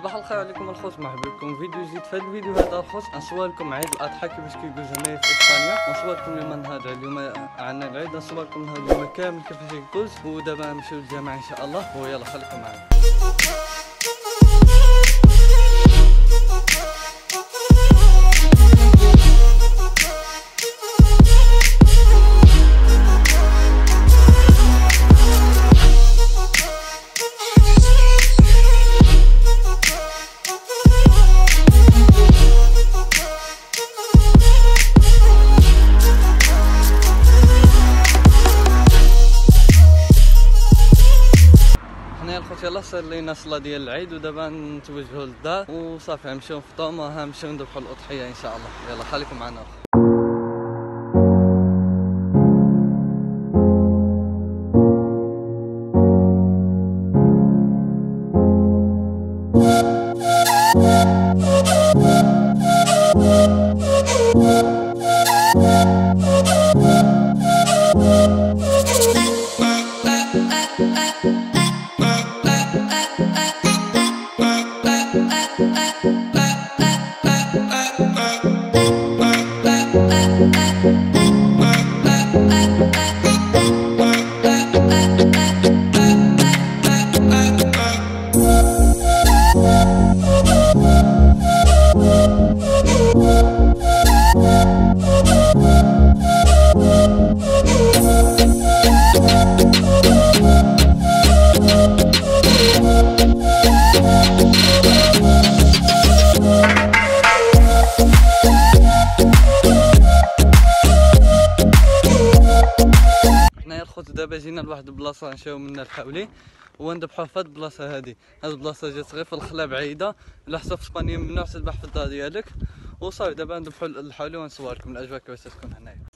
صباح الخير عليكم الخوت مرحبا بكم. فيديو جديد في هذا الفيديو هذا الخوت نصور لكم عيد الأضحى كيفاش كيجوز هنايا في إسبانيا. نصور لكم اليوم نهار اليوم عندنا العيد نصور لكم نهار اليوم كامل كيفاش يجوز ودابا نمشيو للجامع إن شاء الله. ويلا خليكم معنا. صار لينا صلاة ديال العيد ودابا نتوجهوا للدار. وصافي نمشيو نفطروا ها نمشيو نذبحوا الاضحيه إن شاء الله. يلا خليكم معنا. حنا يا جينا لواحد البلاصه نشاو منها الحولي وندبحوه في هاد البلاصه هادي. هاد البلاصه جات غير في الخلا بعيدة على حسب إسبانيا ممنوع تذبح في الدار ديالك وصافي دابا ندبحو الحولي ونصور لكم الأجواء كيفاش تكون هنايا.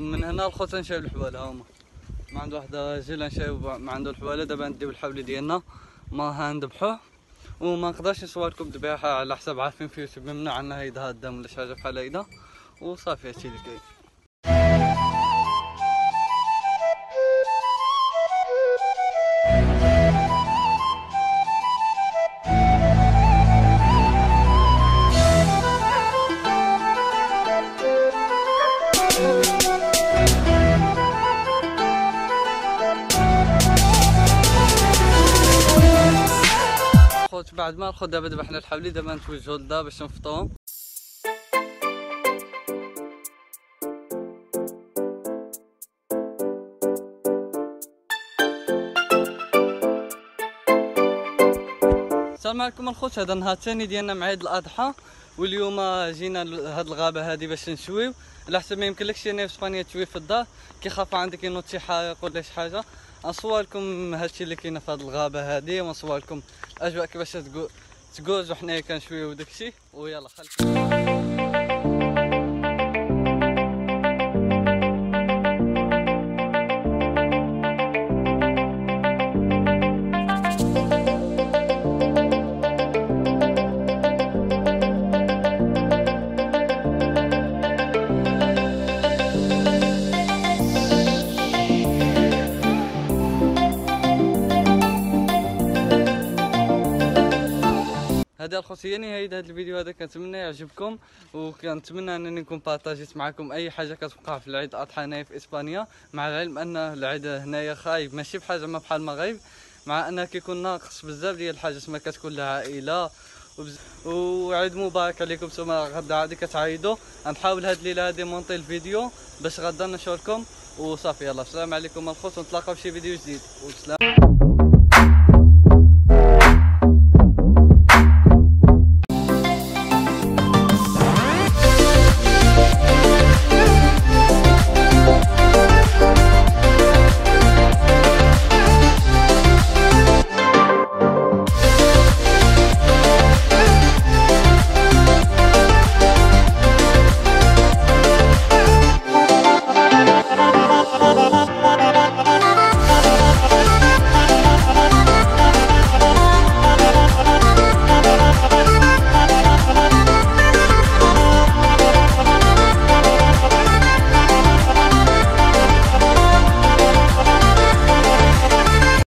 من هنا الخوت نشاو الحواله هما. ما عنده واحد الراجل نشاو ما عنده الحواله دابا نديو الحبل ديالنا. ما هندبحوه وما نقدرش نصور لكم ذبيحة على حساب عارفين في يوتيوب ممنوع هيدا الدم ولا شي حاجة بحال هيدا. وصافي هادشي اللي كاين. خوت بعد ما الخوت دابا ذبحنا الحبلي دابا نتوجهوا للدار باش نفطروا السلام عليكم الخوت هذا النهار الثاني ديالنا مع عيد الأضحى واليوم جينا لهاد الغابة هذه باش نشويو. على حسب ما يمكنلكش هنا في إسبانيا تشوي في الدار. كيخاف عندك ينوض شي حريق ولا شي حاجة. نصور لكم هادشي اللي كاين في هاد الغابة هذه ونصور لكم الاجواء كيفاش تقوز وحنايا كنشويو داكشي ويلا خليكم هذا الخوت هي نهاية هذا الفيديو هذا كنتمنى يعجبكم وكنتمنى أنني نكون بارطاجيت معكم أي حاجة كتوقع في العيد الاضحى هنايا في إسبانيا مع العلم أن العيد هنايا خايب ماشي بحال زعما بحال المغرب مع انه كيكون ناقص بزاف ديال الحاجات ما كتكون لها عائلة وبز... وعيد مبارك عليكم نتوما غدا عادي كتعايدوا. غنحاول هاد الليلة هادي مونطي الفيديو باش غدا نشوركم وصافي يلا السلام عليكم الخوت ونتلاقاو في شي فيديو جديد. وسلام.